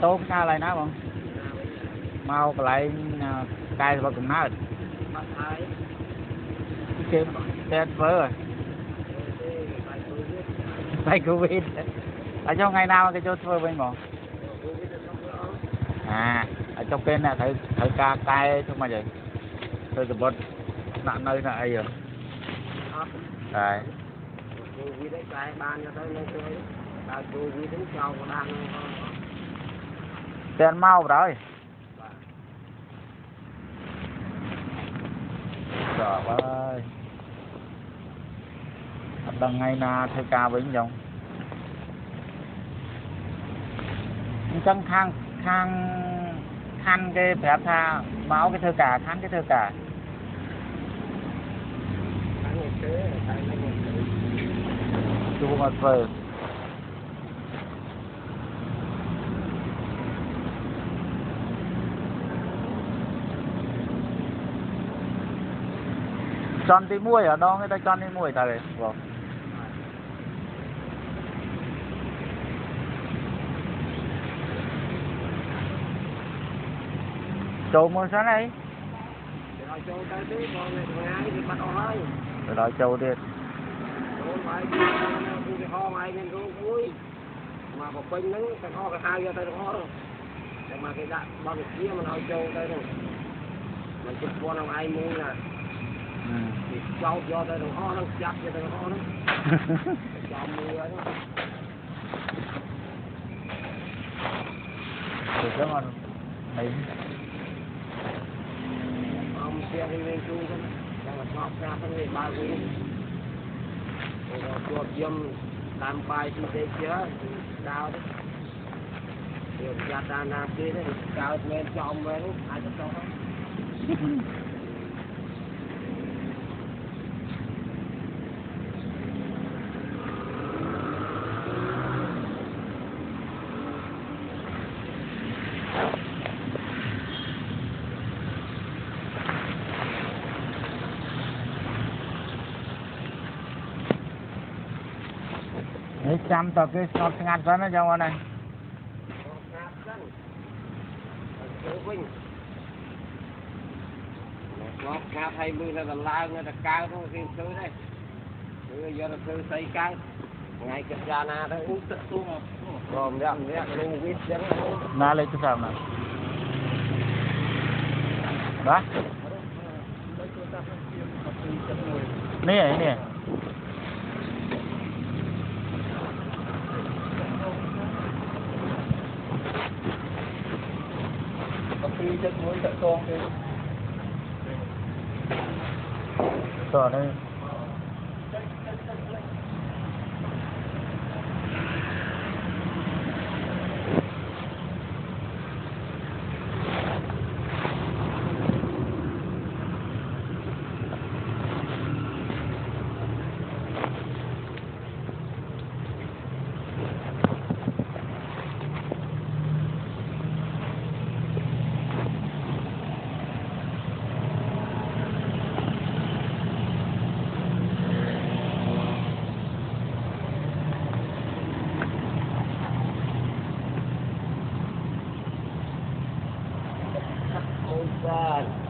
tốt na lại na bông mau lại cay vào cùng nát, chết chết vỡ rồi. Tay covid ở trong ngày nào cái chỗ thưa bên bọn, à ở trong kênh này thấy thấy ca cay trong mà vậy? Thôi từ bớt nạn nơi là ai rồi đây. Cô đi đấy cay ban cho tới nơi tới. Bà cô đi đến sau của đang Đèn mau rồi. Trời ơi. Đang ngay na thay ca với nhau. Chẳng khang khang khăn cái phép tha, máu cái thơ cả khăn cái thơ cả chú mà về chăn đi mua ở đó người ta chăn đi mua ta đây, vâng chỗ mua sáng này. Rồi đòi châu thiệt. Mà bỏ quanh nắng cái ho cái hai giờ tay nó ho rồi mà cái đạn bằng kia mà nó châu đây rồi. Mà chụp con ông ai mua nè. ចោលយកទៅទាំងអស់នោះចាក់យកទៅទាំងអស់នោះចាំមើលហ្នឹងទៅចឹងអត់ហើយអំជាវិញជូនចាំមកស្ងប់ប្រាប់ហ្នឹងបើវិញគាត់ជាប់យំតាមបាយទីទេជាដើរទៅយកចាត់តាមណាគេទៅកើតមែនចំមែនអាចទៅចុះ ចាំតើគេស្ងប់ស្ងាត់សិនណាចង់អូនណាវិញមកកាប់ឲ្យមើលទៅឡើងទៅកើនោះគេធ្វើដែរគឺយកទៅធ្វើស្អីកើតថ្ងៃគិតយ៉ាងណាទៅអូទឹកទូមកព្រមយកអ្នកនឹងវិសចឹងណាលេខទូរស័ព្ទណាបាទនេះឯងនេះ sợ con chứ sợ đây Ôi trời